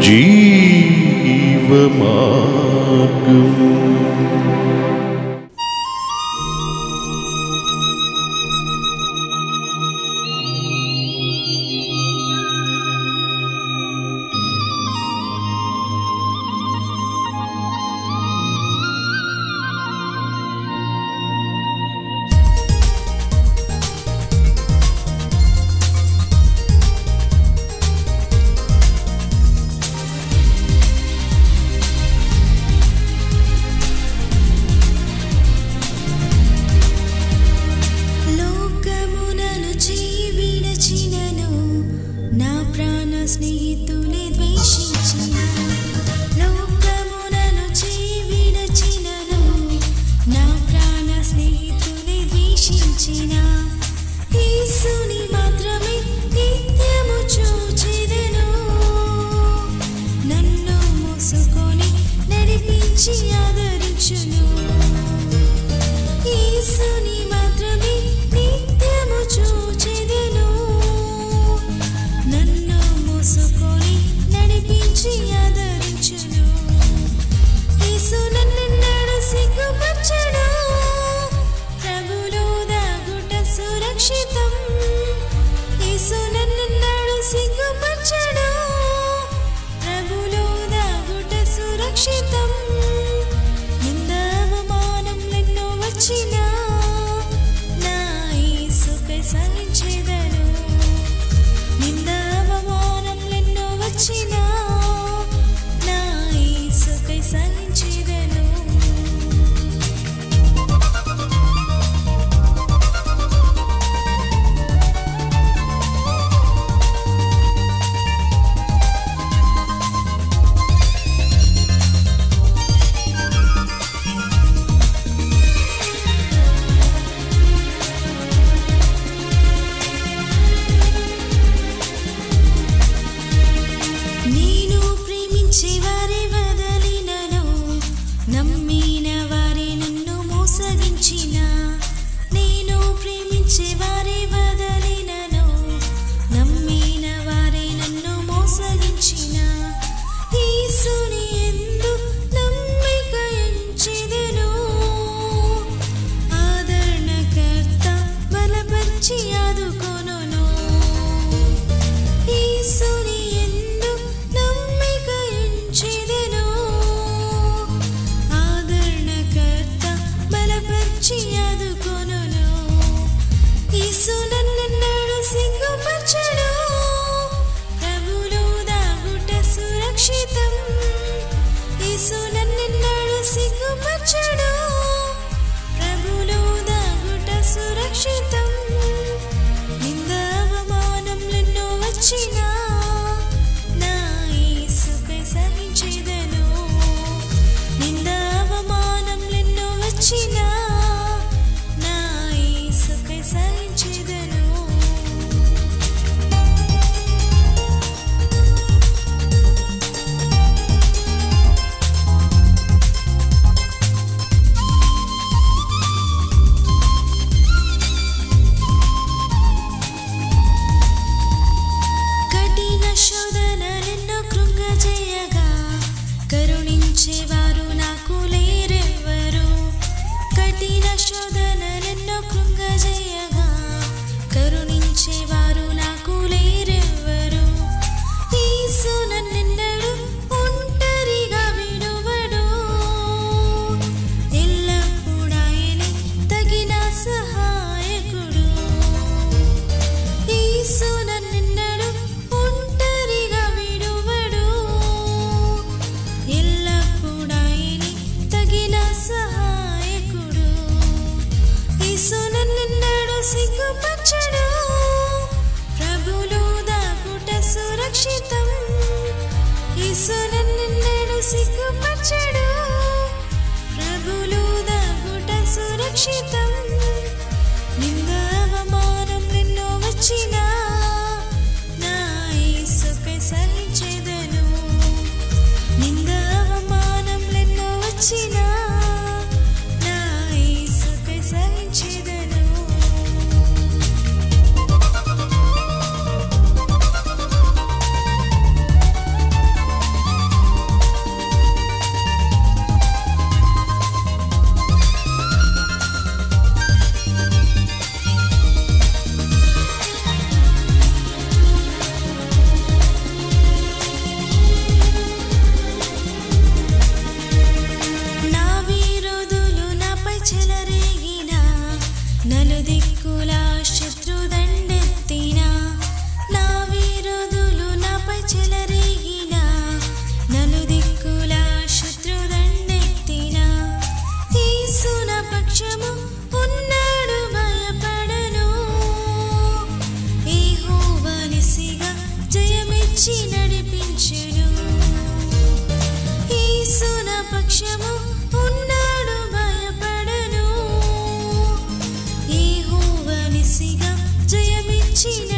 जीव వచ్చి అదుకొను ఇసున Cine.